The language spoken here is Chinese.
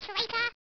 Traitor